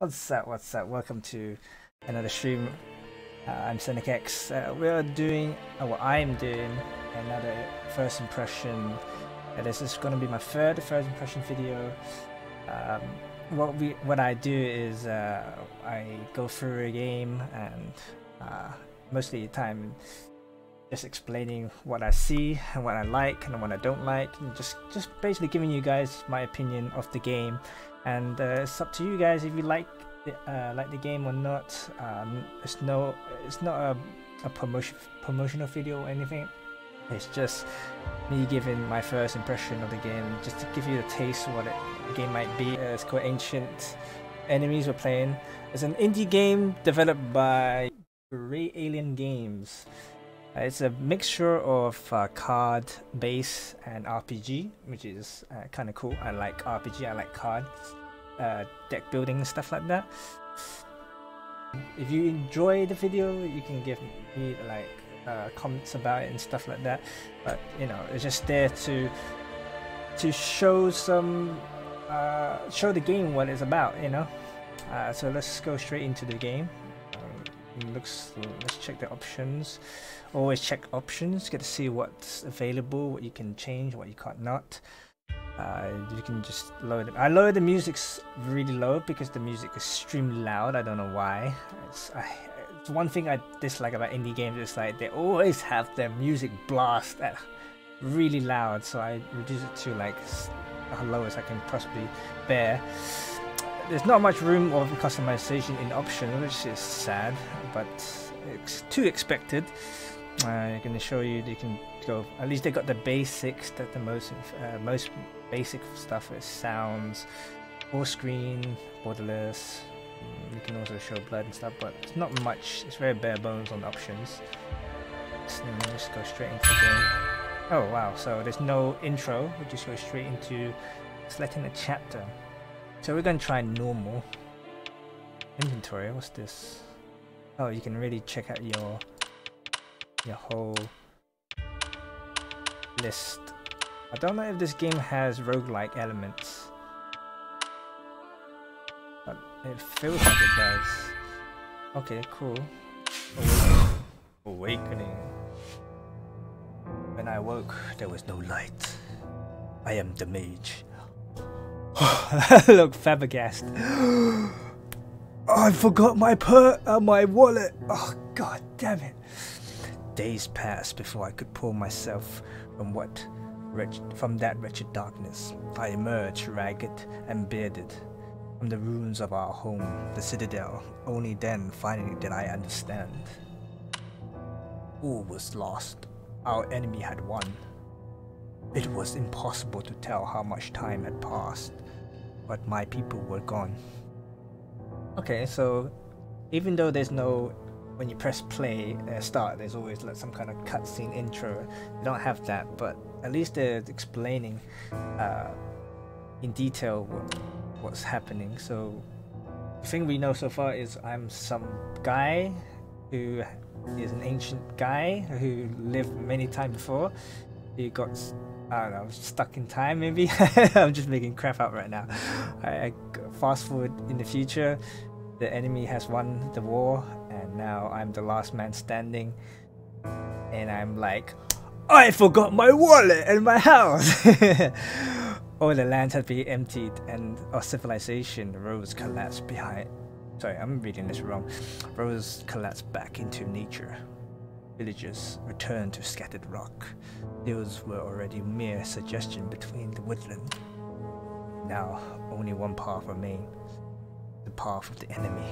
What's up? What's up? Welcome to another stream. Uh, I'm Synarchyx. Uh, we are doing, uh, what I'm doing, another first impression. Uh, this is going to be my third first impression video. Um, what we, what I do is uh, I go through a game and uh, most of the time just explaining what I see and what I like and what I don't like, and just just basically giving you guys my opinion of the game and uh, it's up to you guys if you like the, uh, like the game or not. Um, it's no, it's not a, a promotion promotional video or anything. It's just me giving my first impression of the game, just to give you a taste of what it, the game might be. Uh, it's called Ancient Enemies we're playing. It's an indie game developed by Grey Alien Games. Uh, it's a mixture of uh, card base and RPG, which is uh, kind of cool. I like RPG, I like cards uh, deck building and stuff like that. If you enjoy the video, you can give me like uh, comments about it and stuff like that. But you know, it's just there to to show some uh, show the game what it's about. You know. Uh, so let's go straight into the game. Um, looks. Let's check the options. Always check options. Get to see what's available, what you can change, what you can't not. Uh, you can just lower it. I lower the music really low because the music is extremely loud. I don't know why. It's, I, it's one thing I dislike about indie games is like they always have their music blast at really loud. So I reduce it to like the lowest I can possibly bear. There's not much room of customization in options, which is sad, but it's too expected. Uh, I'm going to show you. You can go. At least they got the basics. That the most uh, most basic stuff is sounds, full screen, borderless. Mm, you can also show blood and stuff, but it's not much. It's very bare bones on options. So let just go straight into the game. Oh wow! So there's no intro. We just go straight into selecting a chapter. So we're gonna try normal. Inventory. What's this? Oh, you can really check out your your whole list. I don't know if this game has roguelike elements. But it feels like it does. Okay, cool. Awakening. When I woke, there was no light. I am the mage. Look, Fabregas. oh, I forgot my per uh, my wallet. Oh god damn it. Days passed before I could pull myself from what from that wretched darkness. I emerged ragged and bearded from the ruins of our home, the citadel. Only then finally did I understand. All was lost. Our enemy had won. It was impossible to tell how much time had passed, but my people were gone. Okay, so even though there's no when you press play uh, start, there's always like some kind of cutscene intro. You don't have that, but at least they're explaining uh, in detail what, what's happening. So the thing we know so far is I'm some guy who is an ancient guy who lived many times before. He got I don't know, stuck in time maybe. I'm just making crap up right now. I, I fast forward in the future, the enemy has won the war and now I'm the last man standing and I'm like I forgot my wallet and my house. All the lands had been emptied and our civilization rose collapsed behind sorry I'm reading this wrong rose collapsed back into nature. Villages returned to scattered rock. Hills were already mere suggestion between the woodland. Now only one path remained the path of the enemy.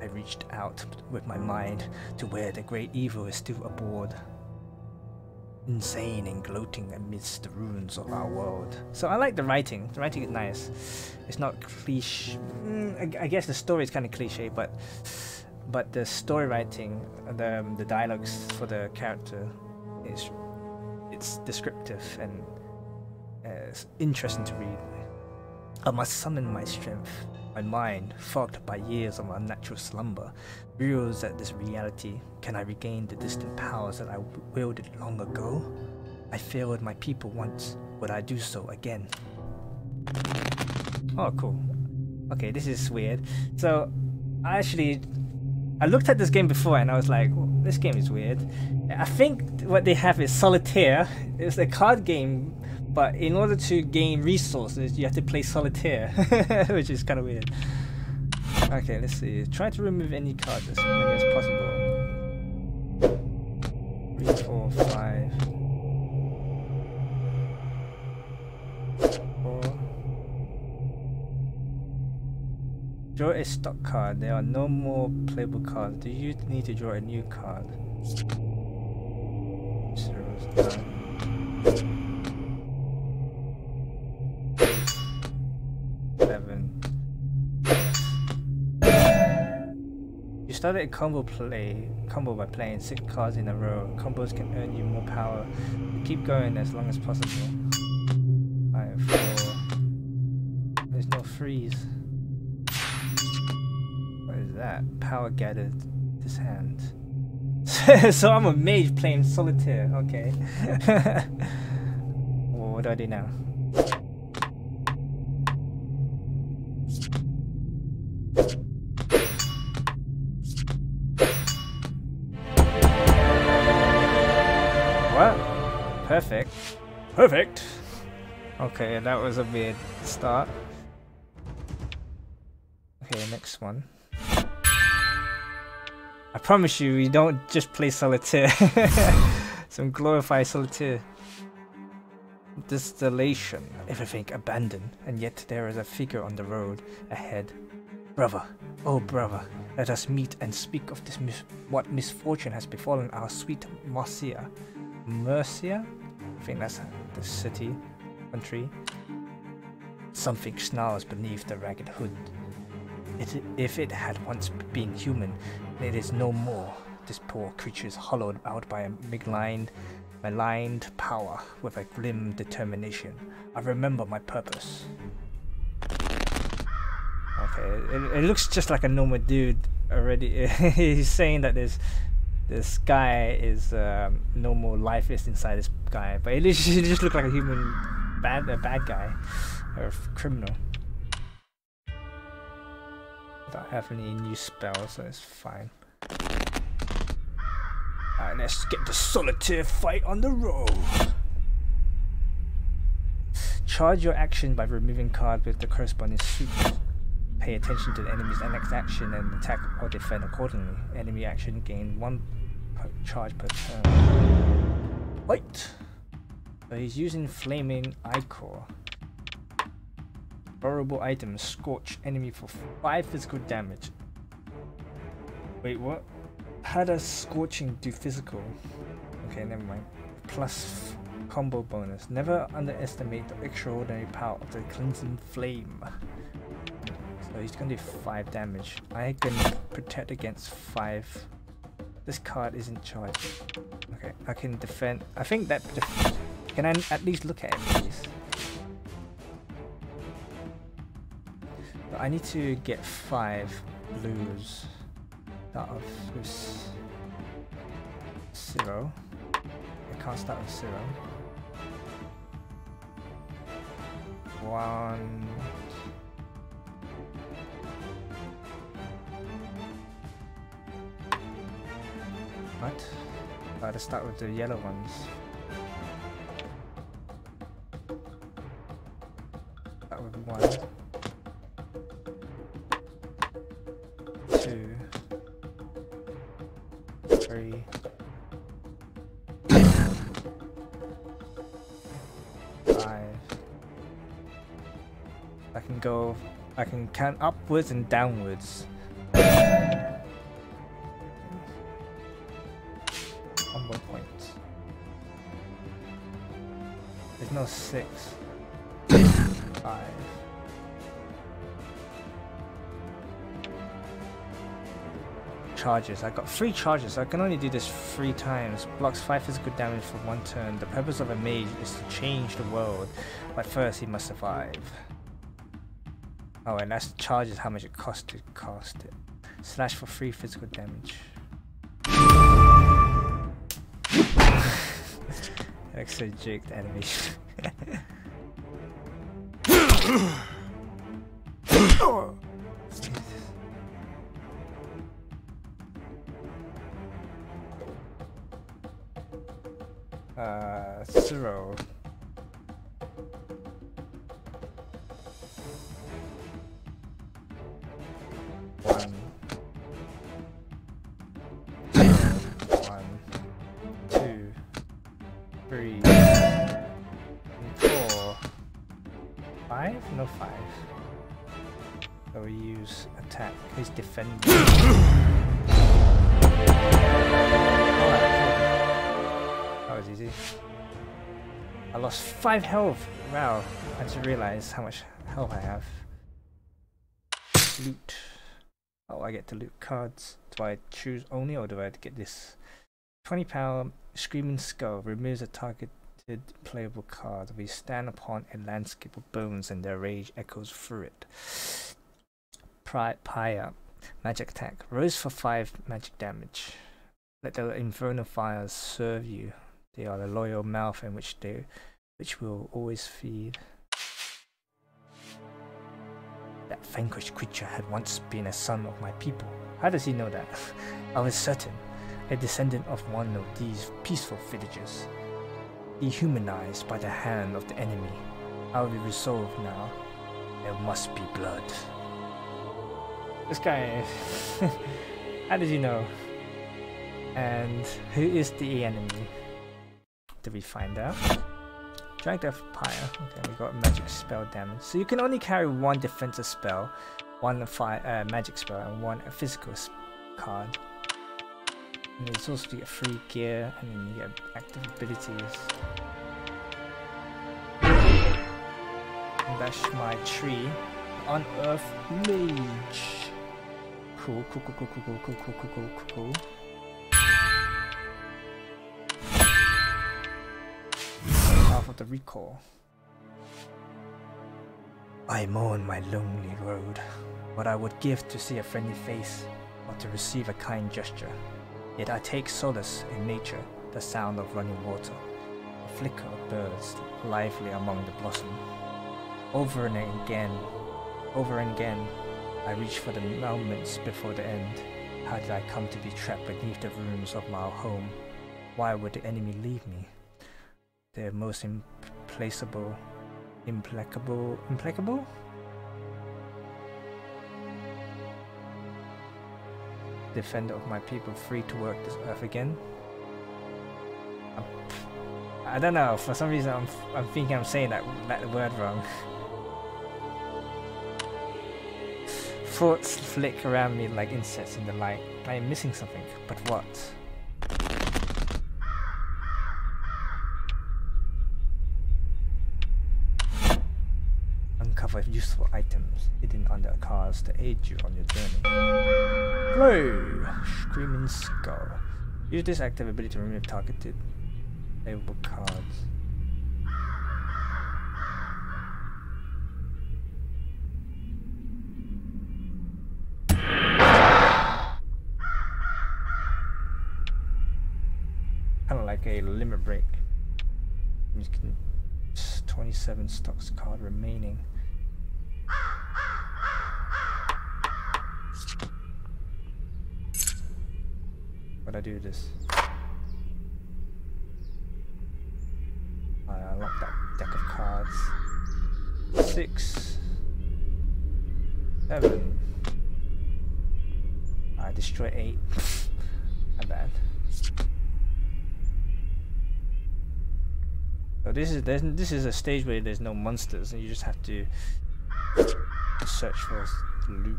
I reached out with my mind to where the great evil is still aboard. Insane and gloating amidst the ruins of our world. So I like the writing. The writing is nice. It's not cliche. Mm, I, I, guess the story is kind of cliche, but but the story writing, the the dialogues for the character is it's descriptive and uh, it's interesting to read. I must summon my strength my mind, fogged by years of unnatural slumber, reels at this reality. Can I regain the distant powers that I wielded long ago? I failed my people once. Would I do so again? Oh, cool. Okay, this is weird. So, I actually I looked at this game before and I was like, well, this game is weird. I think what they have is solitaire. It's a card game, but in order to gain resources, you have to play solitaire, which is kind of weird. Okay, let's see. Try to remove any cards as many as possible. Three, four, five. Draw a stock card. There are no more playable cards. Do you need to draw a new card? Started a combo play combo by playing six cards in a row. Combos can earn you more power. keep going as long as possible. Five, four. There's no freeze What is that? Power gathered this hand. so I'm a mage playing solitaire, okay. well, what do I do now? Perfect! Okay, that was a weird start. Okay, next one. I promise you, we don't just play solitaire. Some glorified solitaire. Distillation. Everything abandoned, and yet there is a figure on the road ahead. Brother, oh brother, let us meet and speak of this mis what misfortune has befallen our sweet Marcia. Mercia? I think that's the city, country. Something snarls beneath the ragged hood. It, if it had once been human, it is no more. This poor creature is hollowed out by a maligned, maligned power with a grim determination. I remember my purpose. Okay, it, it looks just like a normal dude already. He's saying that this this guy is um, normal life is inside this guy, but it just, it just looks like a human bad a bad guy or criminal don't have any new spells, so it's fine. Alright, let's get the solitaire fight on the road. Charge your action by removing card with the corresponding suit. Pay attention to the enemy's next action and attack or defend accordingly. Enemy action gain one per charge per turn. Wait! So he's using Flaming Ichor. Vulnerable item, scorch enemy for 5 physical damage. Wait, what? How does scorching do physical? Okay, never mind. Plus combo bonus. Never underestimate the extraordinary power of the cleansing flame. So he's gonna do 5 damage. I can protect against 5. This card isn't charged. Okay, I can defend. I think that. Can I at least look at it, please? But I need to get five blues out of this zero. I can't start with zero. One. What? I gotta start with the yellow ones. That would be one. I can go, I can count upwards and downwards. Six. Five. Charges. I got three charges, I can only do this three times. Blocks five physical damage for one turn. The purpose of a mage is to change the world, but first he must survive. Oh, and that's charges how much it costs to cast it. Slash for free physical damage. Extra jigged animation uh, zero. He's. That was easy. I lost 5 health! Wow, I just realized how much health I have. Loot. Oh, I get to loot cards. Do I choose only or do I get this? 20 power Screaming Skull removes a targeted playable card. We stand upon a landscape of bones and their rage echoes through it. Pyre. Magic attack. Rose for 5 magic damage. Let the infernal fires serve you. They are the loyal mouth in which they which will always feed. That vanquished creature had once been a son of my people. How does he know that? I was certain, a descendant of one of these peaceful villagers. Dehumanized by the hand of the enemy, I'll be resolved now. There must be blood. This guy, how did you know? And who is the enemy? Did we find out? Drag Death Pyre. Okay, we got magic spell damage. So you can only carry one defensive spell, one fire, uh, magic spell, and one physical card. And there's also you get free gear, and then you get active abilities. And that's my tree. Unearth Mage. Cool, cool, cool, cool, cool, cool, cool, cool, cool, cool, cool. of the recall. I mourn my lonely road, what I would give to see a friendly face or to receive a kind gesture. Yet I take solace in nature, the sound of running water, the flicker of birds lively among the blossom. Over and again, over and again, I reach for the moments before the end. How did I come to be trapped beneath the ruins of my home? Why would the enemy leave me? the most implacable, implacable, implacable? Defender of my people, free to work this earth again. I'm, I do not know, for some reason I'm, I'm thinking I'm saying that, that word wrong. Thoughts flick around me like insects in the light. I am missing something, but what? of useful items hidden under cars to aid you on your journey. Flow! Screaming Skull. Use this active ability to remove targeted playable cards. Kind of like a limit break. 27 stocks card remaining. But I do this. I unlock that deck of cards. Six. Seven. I destroy eight. My bad. So this is this is a stage where there's no monsters and you just have to search for loot.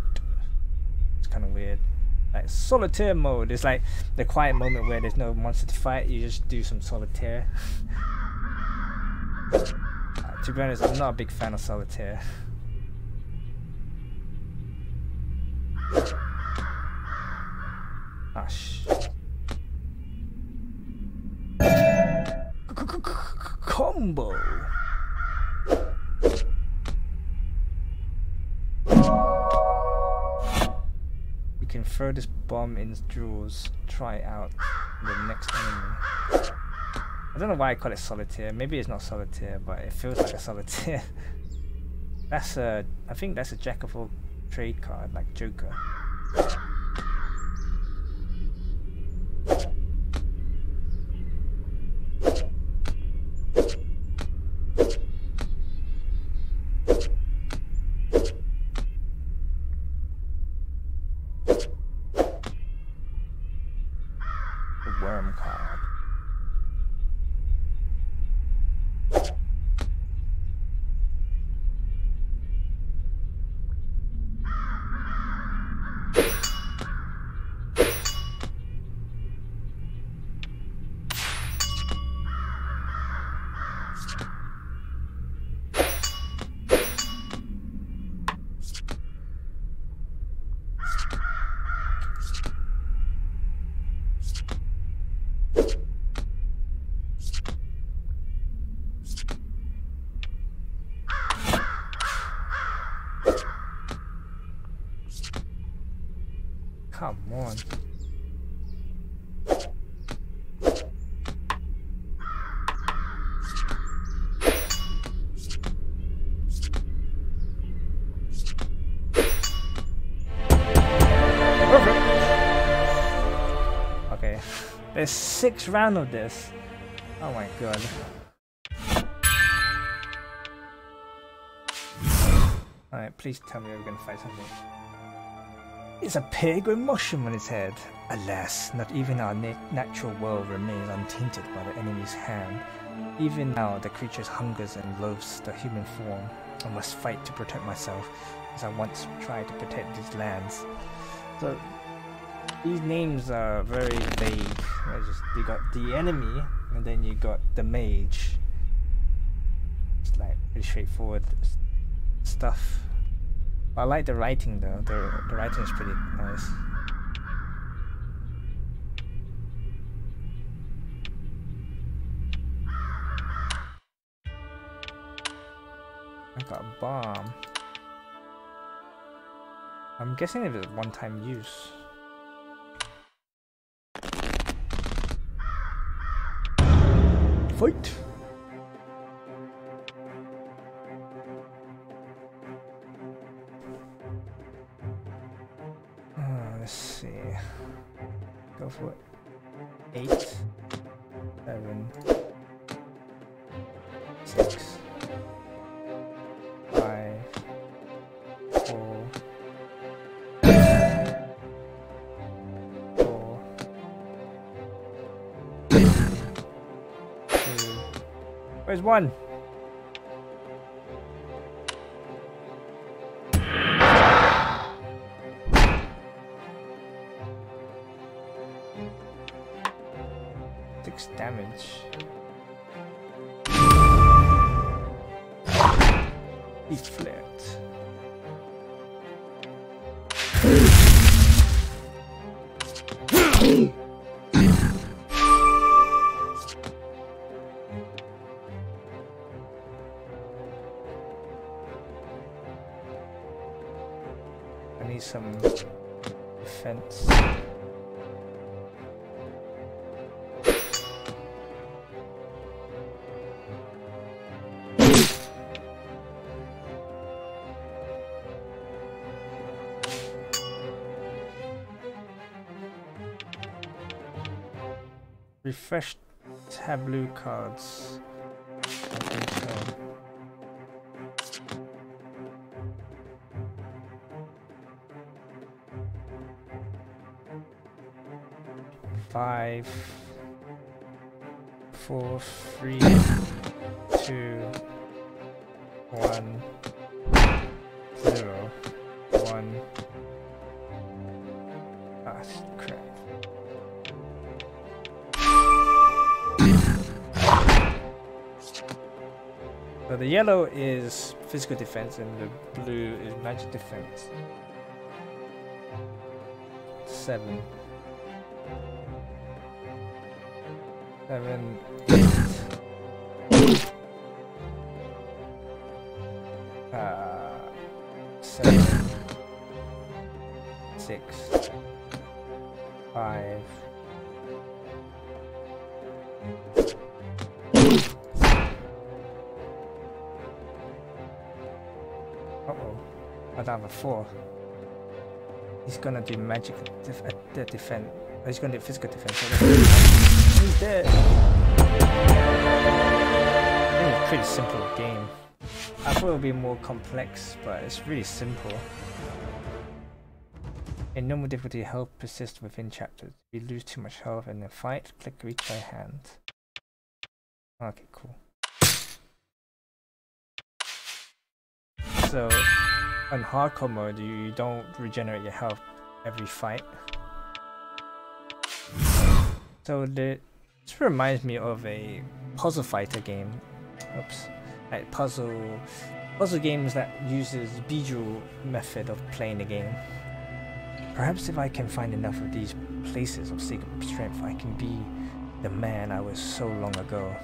It's kind of weird. Like solitaire mode, it's like the quiet moment where there's no monster to fight. You just do some solitaire. uh, to be honest, I'm not a big fan of solitaire. Ah, Combo. can throw this bomb in drawers, try out the next enemy. I don't know why I call it solitaire. Maybe it's not solitaire, but it feels like a solitaire. that's a, I think that's a jack of all trade card, like Joker. Six round of this. Oh my god. Alright, please tell me we're gonna fight something. It's a pig with mushroom on its head. Alas, not even our na natural world remains untainted by the enemy's hand. Even now, the creature hungers and loathes the human form. I must fight to protect myself, as I once tried to protect these lands. So, these names are very vague. Just you got the enemy, and then you got the mage. It's like pretty straightforward stuff. I like the writing though. The the writing is pretty nice. I got a bomb. I'm guessing if it's one-time use. Fight! One? Six damage. Deflect. I Refresh tableau cards. So. Five, physical defense and the blue is magic defense. Seven. Seven. A four. He's gonna do magic def uh, defense. He's gonna do physical defense. He's dead. I think it's a pretty simple game. I thought it would be more complex, but it's really simple. In normal difficulty, health persists within chapters. If you lose too much health in a fight, click reach by hand. Okay, cool. So, on hardcore mode, you don't regenerate your health every fight. So the, this reminds me of a puzzle fighter game. Oops. Like puzzle puzzle games that uses Bejeweled method of playing the game. Perhaps if I can find enough of these places of secret strength, I can be the man I was so long ago.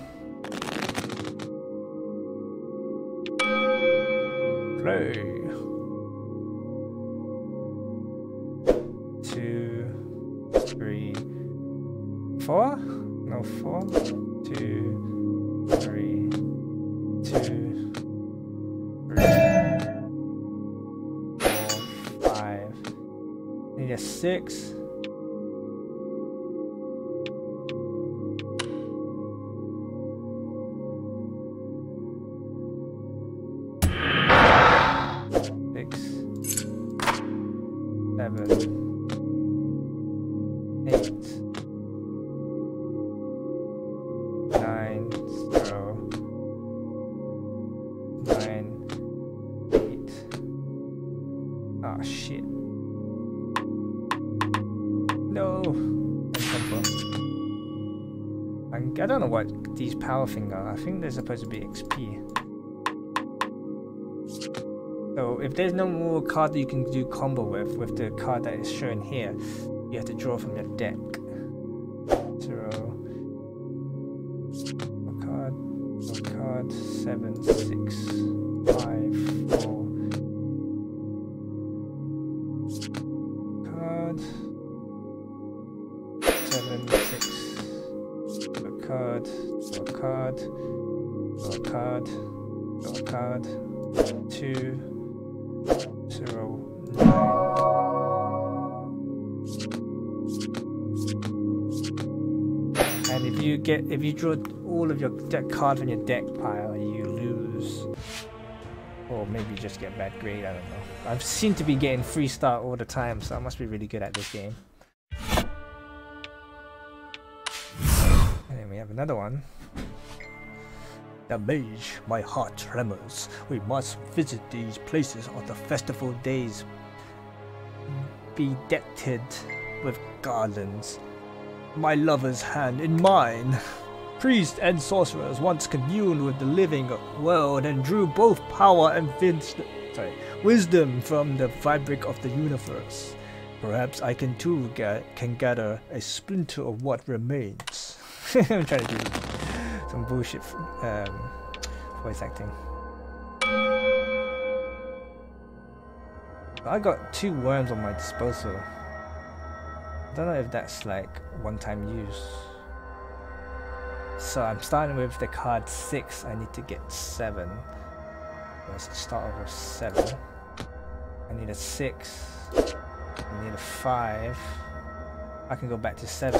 Play. Four? No, four, two, three, two, three, four, five. Need a six. Six, seven, these power finger. I think they're supposed to be XP. So if there's no more card that you can do combo with, with the card that is shown here, you have to draw from your deck. Deck cards from your deck pile, you lose. Or maybe just get bad grade, I don't know. I seem to be getting free start all the time, so I must be really good at this game. And then we have another one. The mage, my heart tremors. We must visit these places on the festival days, bedecked with garlands. My lover's hand in mine. Priests and sorcerers once communed with the living world and drew both power and sorry, wisdom from the fabric of the universe. Perhaps I can too ga- can gather a splinter of what remains. I'm trying to do some bullshit um, voice acting. I got two worms on my disposal. I don't know if that's like one-time use. So I'm starting with the card 6, I need to get 7. Let's start off with 7. I need a 6. I need a 5. I can go back to 7.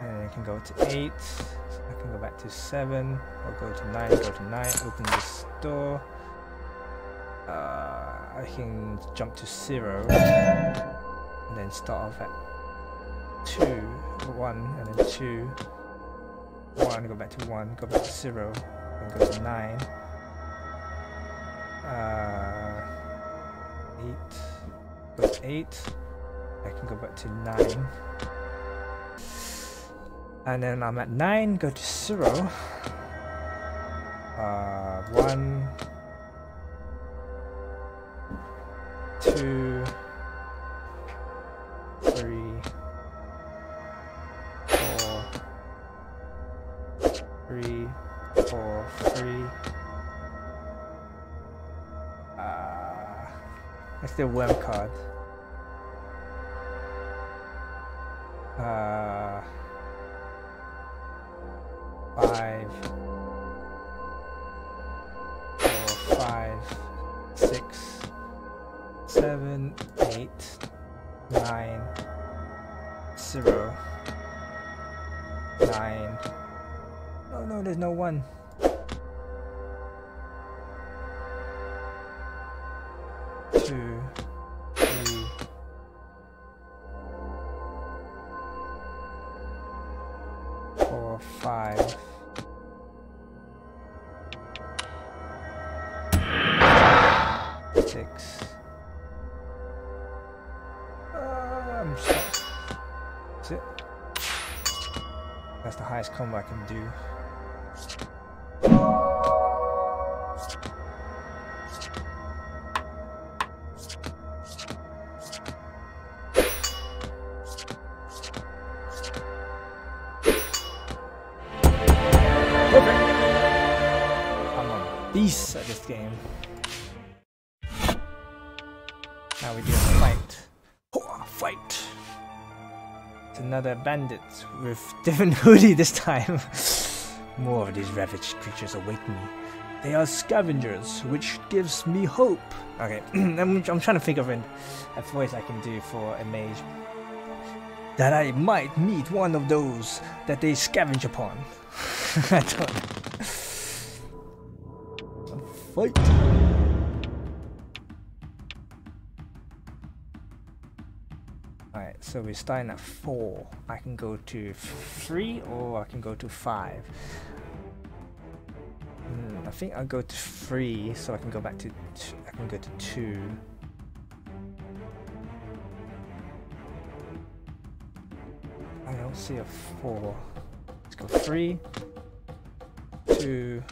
And I can go to 8. I can go back to 7. Or go to 9, go to 9, open this door. Uh, I can jump to 0. And then start off at 2, 1, and then 2. 1, go back to 1, go back to 0, and go to 9. Uh, 8, go to 8. I can go back to 9. And then I'm at 9, go to 0. Uh, 1, 2, the worm card. Uh, five, four, five, six, seven, eight, nine, zero, nine. Oh no, there's no one. Combo I can do. Another bandit with different hoodie this time. More of these ravaged creatures await me. They are scavengers, which gives me hope. Okay, I'm, I'm trying to think of an, a voice I can do for a mage. That I might meet one of those that they scavenge upon. I don't know. Fight! Alright, so we're starting at 4. I can go to 3 or I can go to 5. Hmm, I think I'll go to 3 so I can go back to... I can go to 2. I don't see a 4. Let's go 3, 2,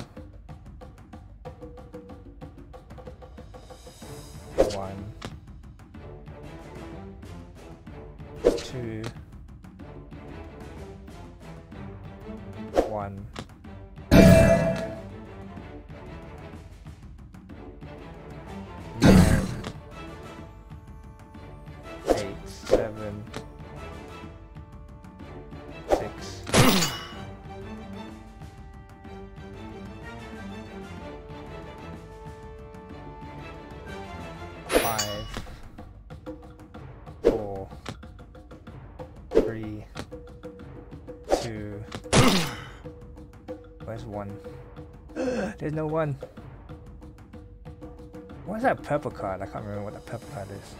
There's no one. What's that purple card? I can't remember what that purple card is.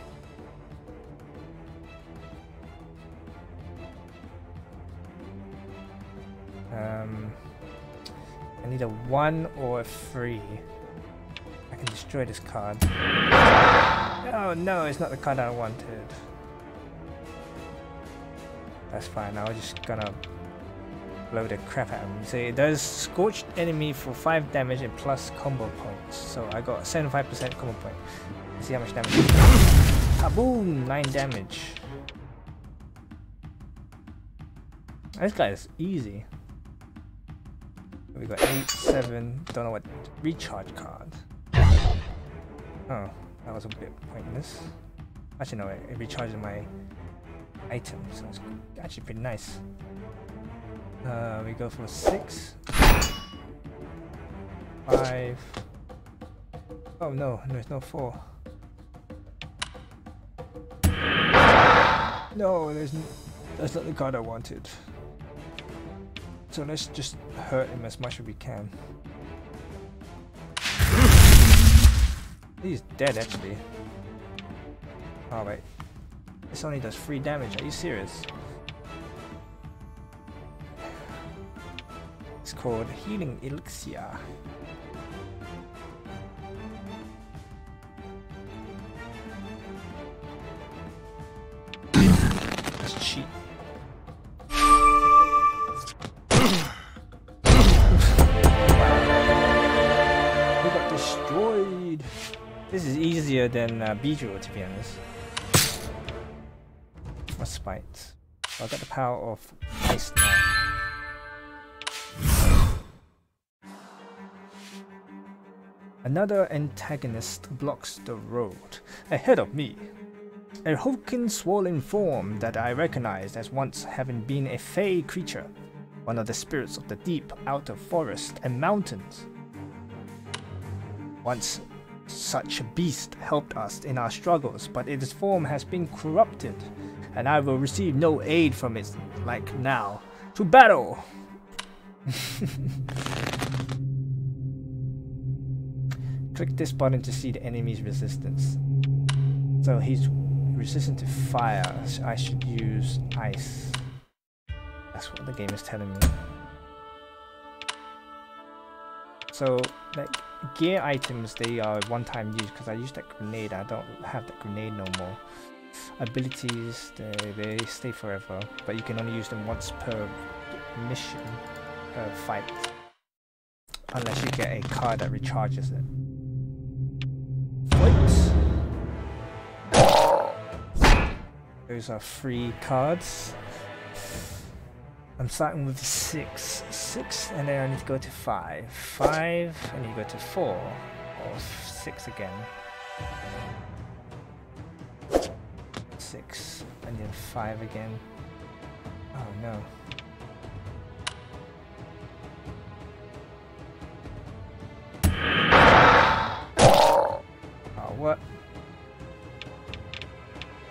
Um, I need a one or a three. I can destroy this card. Oh no, it's not the card I wanted. That's fine, I was just gonna blow the crap out of him. So it does scorched enemy for 5 damage and plus combo points. So I got 75% combo point. Let's see how much damage. Kaboom! 9 damage. This guy is easy. We got 8, 7, don't know what recharge card. Oh, that was a bit pointless. Actually no, it recharges my item, so it's actually pretty nice. Uh, we go for six, five. Oh no, there's no four. No, there's that's not the card I wanted. So let's just hurt him as much as we can. He's dead actually. Oh wait, this only does 3 damage, are you serious? Called Healing Elixir. That's cheap. we got destroyed. This is easier than uh, Beedrill to be honest. Or Spite. I got the power of Ice now. Another antagonist blocks the road ahead of me. A hulking swollen form that I recognized as once having been a fey creature, one of the spirits of the deep out of forest and mountains. Once such a beast helped us in our struggles, but its form has been corrupted, and I will receive no aid from it like now. To battle! Click this button to see the enemy's resistance. So he's resistant to fire, so I should use ice. That's what the game is telling me. So like gear items, they are one-time use because I used that grenade. I don't have that grenade no more. Abilities, they, they stay forever, but you can only use them once per mission, per fight. Unless you get a card that recharges it. Those are free cards. I'm starting with six. Six, and then I need to go to five. Five, and you go to four. Or six again. Six, and then five again. Oh no. Oh, what?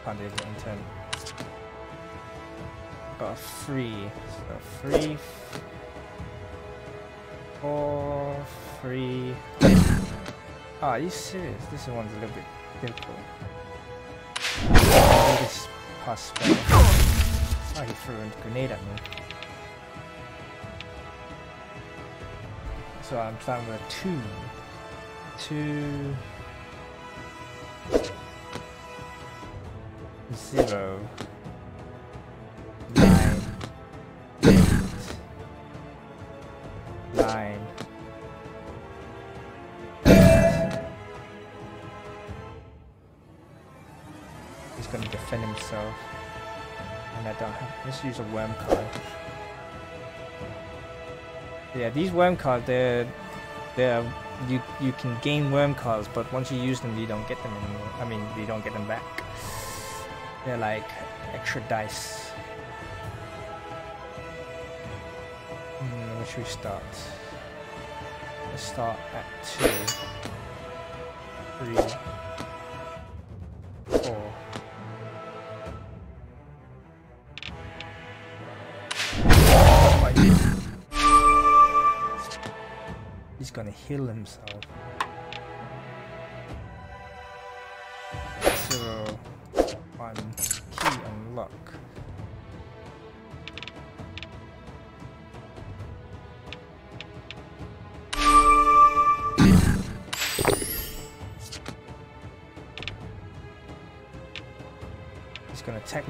Can't do it in turn got a three. So three, four, three. Oh, are you serious? This one's a little bit difficult. This pass spell. Oh, ah, he threw a grenade at me. So I'm starting with a two. Two. Zero. himself. And I don't have. Let's use a worm card. Yeah, these worm cards, they're, they're, you, you can gain worm cards, but once you use them, you don't get them anymore. I mean, you don't get them back. They're like extra dice. Hmm, where should we start? Let's start at two, three, four. He's gonna heal himself.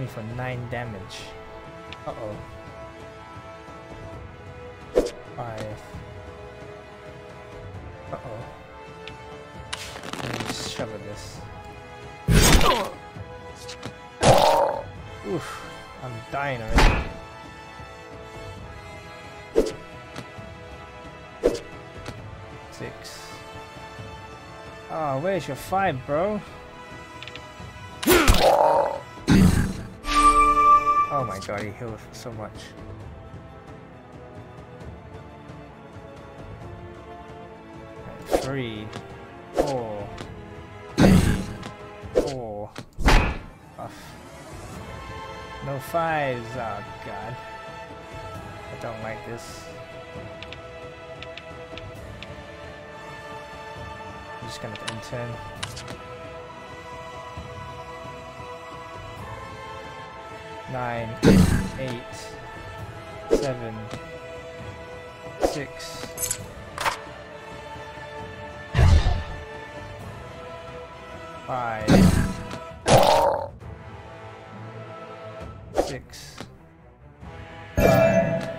Me for 9 damage. Uh-oh. 5 uh-oh. Let me shovel this. Oof. I'm dying already. Six. Oh, where's your five, bro? Oh my god, he healed so much. three, four, four. No fives. Oh god. I don't like this. I'm just gonna intern. Nine, eight, seven, six, Five. Six. Five.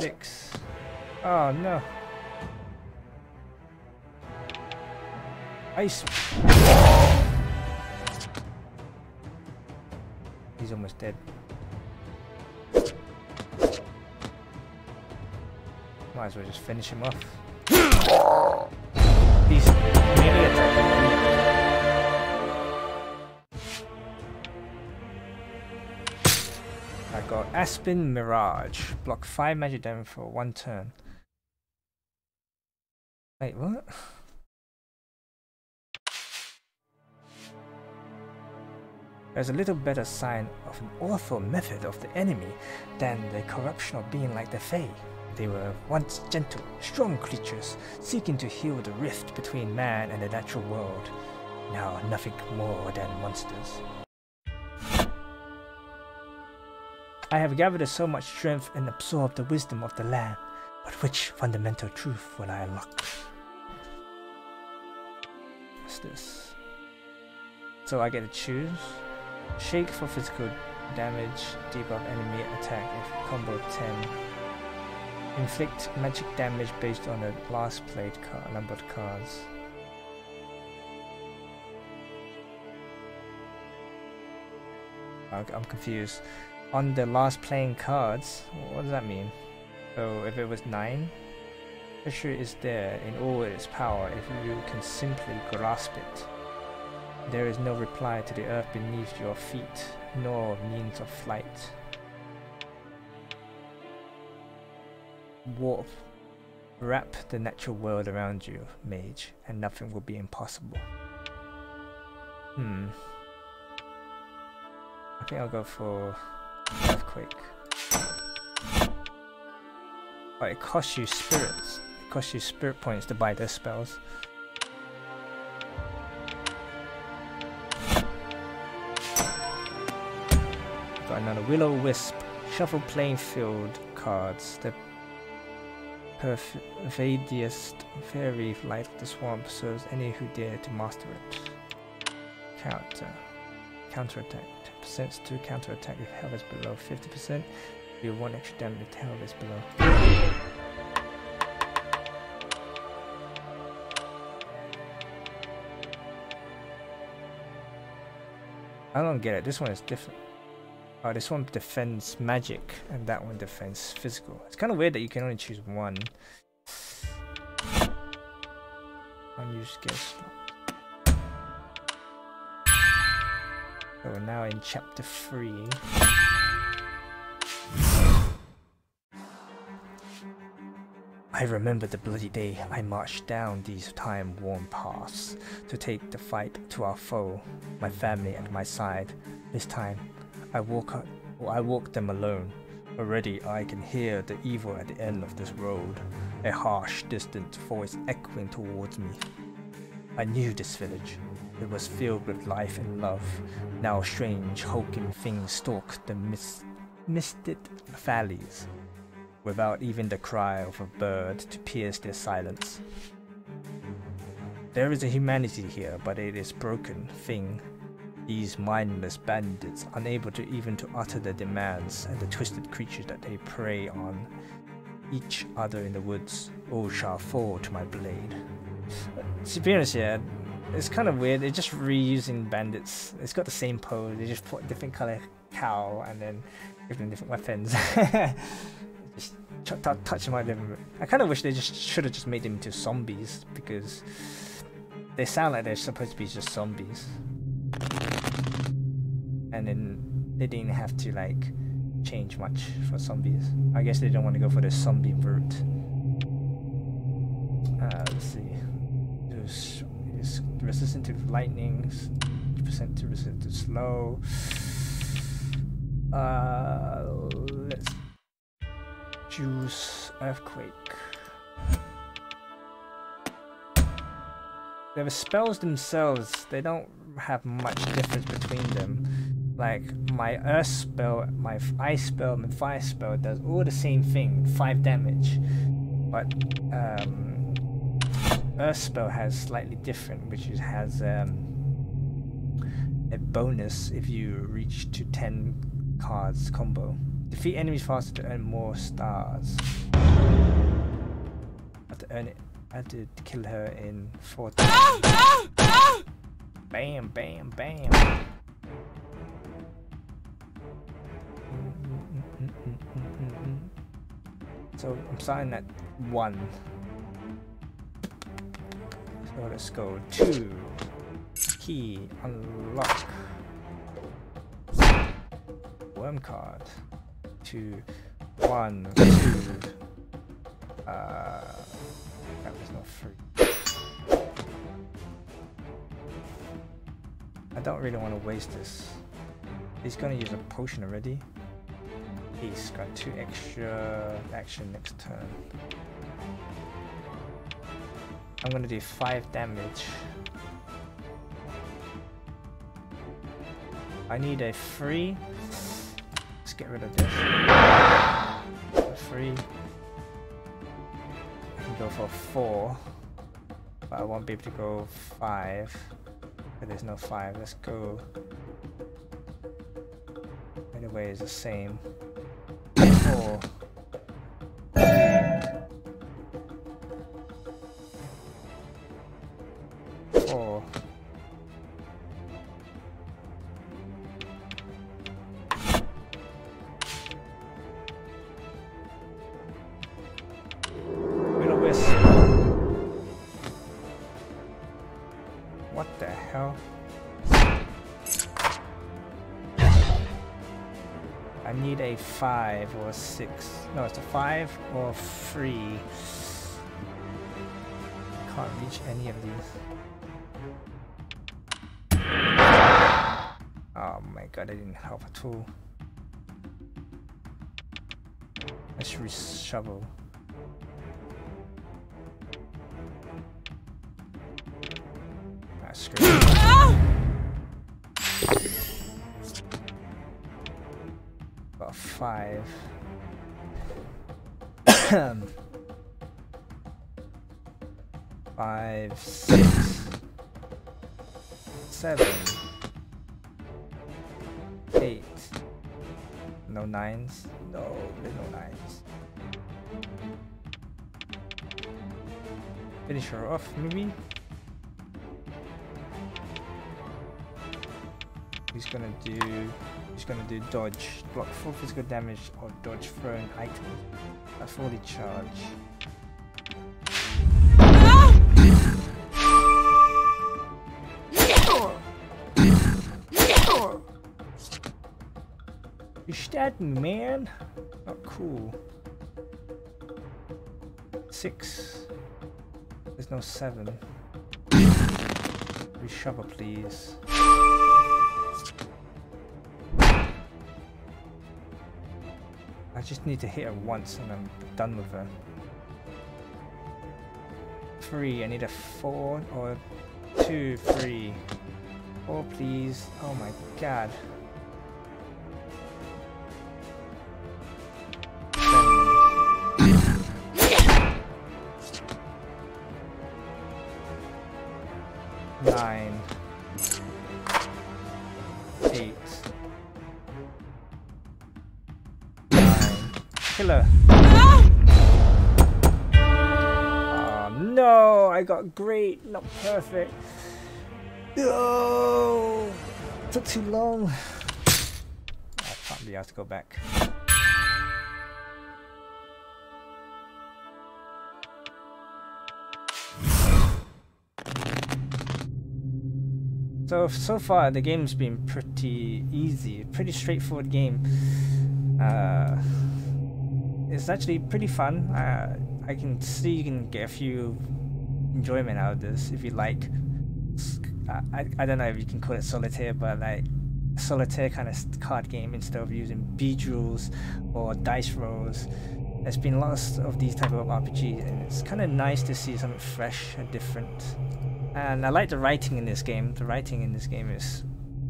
Six. Oh no. Ice. Dead. Might as well just finish him off. These idiots. got Aspen Mirage. Block 5 magic damage for one turn. Wait, what? There's a little better sign of an awful method of the enemy than the corruption of being like the Fae. They were once gentle, strong creatures, seeking to heal the rift between man and the natural world. Now nothing more than monsters. I have gathered so much strength and absorbed the wisdom of the land. But which fundamental truth will I unlock? What's this? So I get to choose. Shake for physical damage, debuff enemy attack if combo 10. Inflict magic damage based on the last played numbered cards. I'm confused. On the last playing cards, what does that mean? So if it was 9, pressure is there in all its power if you can simply grasp it. There is no reply to the earth beneath your feet, nor means of flight. Warp. Wrap the natural world around you, mage, and nothing will be impossible. Hmm. I think I'll go for Earthquake. Oh, it costs you spirits. It costs you spirit points to buy those spells. Got another Will-O-Wisp. Shuffle playing field cards. The pervadiest fairy light of the swamp serves any who dare to master it. Counter. Counterattack. 10% to counterattack if health is below 50%. You do 1 extra damage if health is below. I don't get it. This one is different. Oh, this one defends magic, and that one defends physical. It's kind of weird that you can only choose one. Unused guess So we're now in chapter 3. I remember the bloody day I marched down these time-worn paths to take the fight to our foe, my family at my side. This time, I walk, I walk them alone. Already I can hear the evil at the end of this road, a harsh, distant voice echoing towards me. I knew this village, it was filled with life and love. Now strange, hulking things stalk the mist misted valleys, without even the cry of a bird to pierce their silence. There is a humanity here, but it is broken thing. These mindless bandits, unable to even to utter their demands, and the twisted creatures that they prey on each other in the woods, all shall fall to my blade. To be honest, yeah, it's kind of weird. They're just reusing bandits. It's got the same pose. They just put different color cowl and then give them different weapons. just touch them them. I kind of wish they just should have just made them into zombies because they sound like they're supposed to be just zombies. And then they didn't have to like change much for zombies. I guess they don't want to go for the zombie route. Uh, let's see. There's is resistant to lightning, percent to resistant to slow. Uh, let's choose earthquake. The spells themselves, they don't have much difference between them. Like my earth spell, my ice spell, my fire spell does all the same thing, five damage. But um, Earth spell has slightly different, which is, has um, a bonus if you reach to 10 cards combo. Defeat enemies faster to earn more stars. I have to earn it. I have to kill her in four times. Bam, bam, bam. So I'm starting at one. So let's go two. Key unlock. Worm card. Two. One. Two. Uh, that was not free. I don't really want to waste this. He's gonna use a potion already. He's got two extra action next turn. I'm gonna do 5 damage. I need a free. Let's get rid of this. A free. I can go for four, but I won't be able to go five. But there's no five. Let's go. Anyway, it's the same. Four. Five or six. No, it's a five or three. Can't reach any of these. Oh my god, I didn't help at all. Let's reshovel. Ah, screw Got a five. five, six, seven, eight. No nines. No, there's no nines. Finish her off, maybe. He's gonna do. He's gonna do dodge, block full physical damage, or dodge thrown item. A fully charge. You stabbed me, man. Not cool. Six. There's no seven. Reshovel, please. Just need to hit her once and I'm done with her. Three, I need a four or two, three. Four, please. Oh my god. Nine. Killer. Oh no, I got great, not perfect. No, took too long. I can't be asked to go back. So so far the game's been pretty easy, pretty straightforward game. Uh, it's actually pretty fun. Uh, I can see you can get a few enjoyment out of this if you like. I, I don't know if you can call it solitaire, but like solitaire kind of card game instead of using bejewels or dice rolls. There's been lots of these type of RPGs, and it's kind of nice to see something fresh and different. And I like the writing in this game. The writing in this game is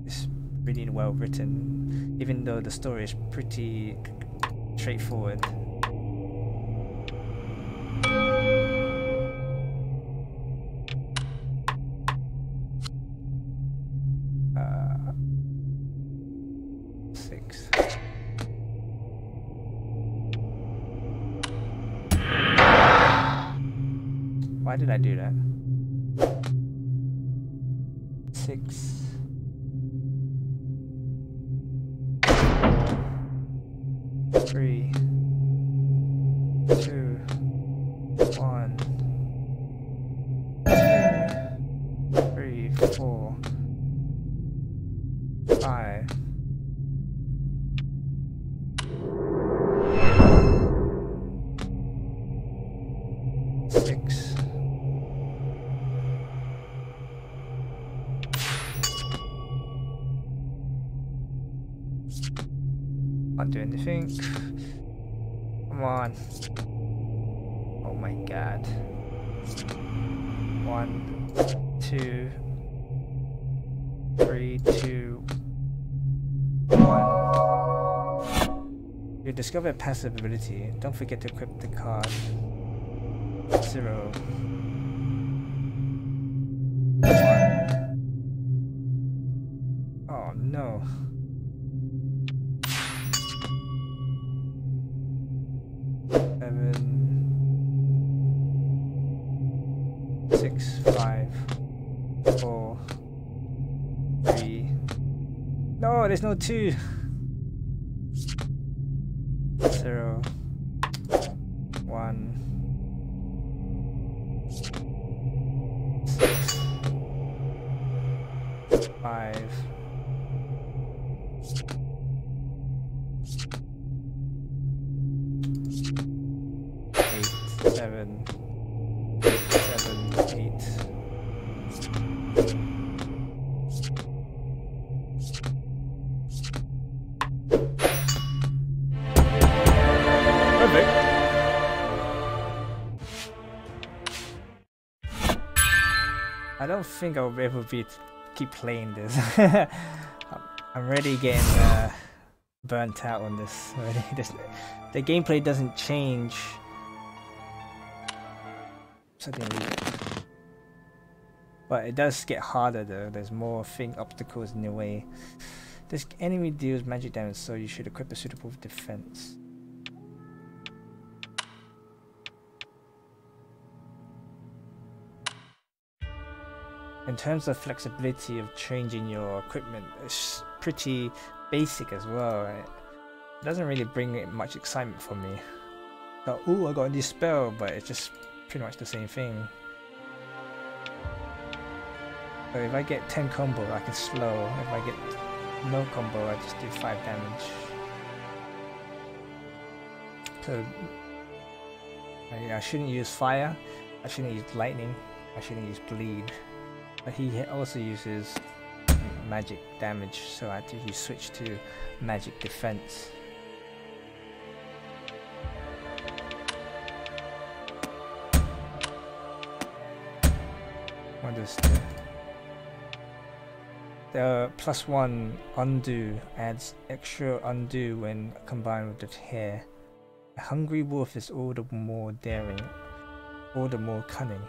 is really well written, even though the story is pretty straightforward. I do that? Can't. Come on. Oh my god. One, two, three, two, one. You discover a passive ability. Don't forget to equip the card. zero, there's no two. Don't think I'll be able to keep playing this. I'm- really getting uh, burnt out on this already. This, the gameplay doesn't change. But it does get harder though. There's more thing obstacles in the way. This enemy deals magic damage, so you should equip a suitable defense. In terms of flexibility of changing your equipment, it's pretty basic as well. It doesn't really bring much excitement for me. Like, ooh, I got a new spell, but it's just pretty much the same thing. So if I get 10 combo, I can slow. If I get no combo, I just do 5 damage. So I, I shouldn't use fire, I shouldn't use lightning, I shouldn't use bleed. But he also uses magic damage, so I had to he switch to magic defense. What is the the plus one undo adds extra undo when combined with the hair. A hungry wolf is all the more daring, all the more cunning.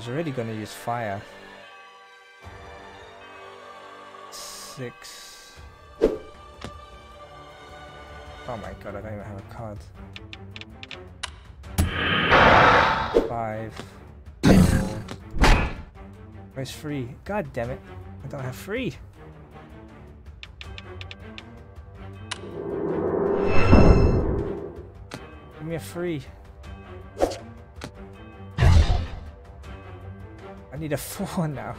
He's already gonna use fire. Six. Oh my god, I don't even have a card. Five. Where's free? God damn it. I don't have free. Give me a free. Need a four now.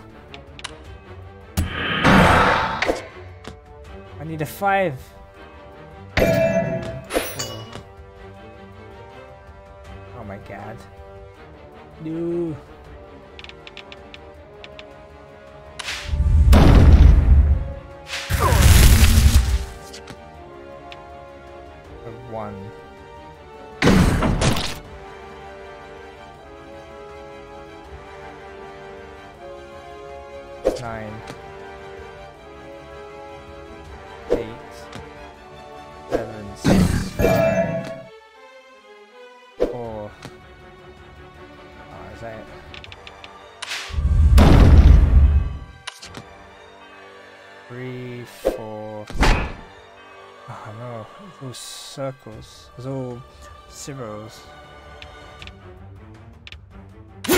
I need a five. Oh my god. No. Circles. Those all zeros.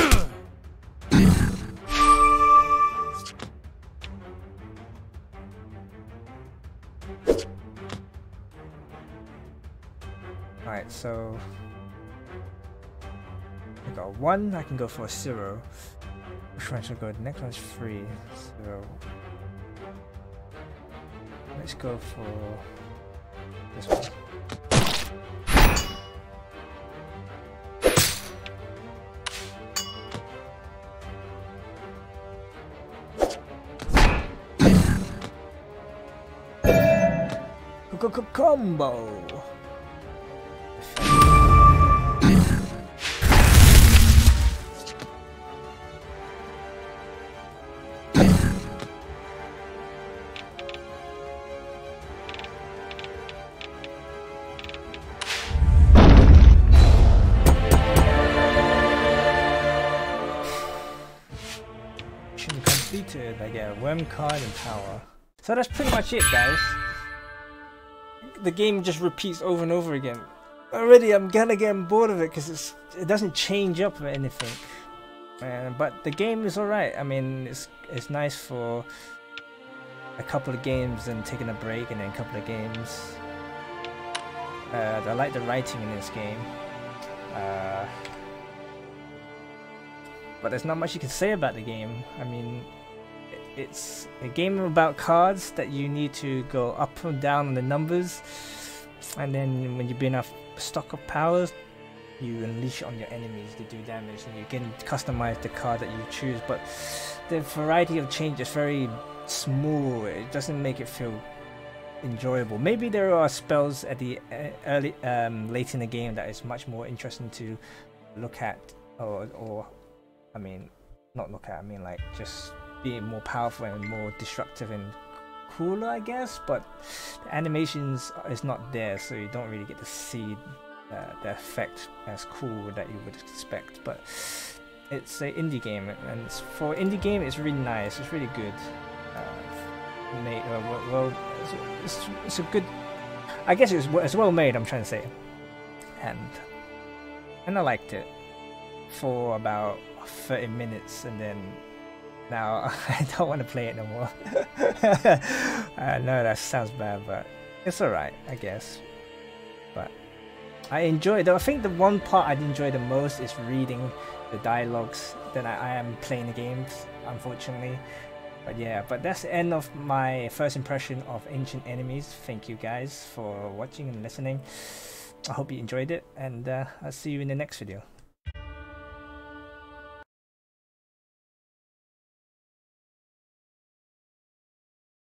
Alright, so I got one, I can go for a zero. Which one should I go? The next one's three. So let's go for this one. Who combo. Completed. I get a worm card and power. So that's pretty much it, guys. The game just repeats over and over again. Already, I'm kinda getting bored of it because it doesn't change up anything. Uh, but the game is alright. I mean, it's it's nice for a couple of games and taking a break and then a couple of games. Uh, I like the writing in this game. Uh, but there's not much you can say about the game. I mean, it's a game about cards that you need to go up and down on the numbers, and then when you build enough stock of powers, you unleash on your enemies to do damage, and you can customize the card that you choose. But the variety of change is very small. It doesn't make it feel enjoyable. Maybe there are spells at the uh, early, um, late in the game that is much more interesting to look at, or or I mean, not look at. I mean, like just being more powerful and more destructive and cooler, I guess. But the animations is not there, so you don't really get to see uh, the effect as cool that you would expect. But it's an indie game, and for indie game, it's really nice. It's really good. Uh, made uh, well, it's, it's a good. I guess it's it's well made. I'm trying to say, and and I liked it for about 30 minutes and then now I don't want to play it no more. I know that sounds bad, but it's alright, I guess. But I enjoy it. I think the one part I enjoy the most is reading the dialogues that I, I am playing the games, unfortunately. But yeah, but that's the end of my first impression of Ancient Enemies. Thank you guys for watching and listening. I hope you enjoyed it, and uh, I'll see you in the next video.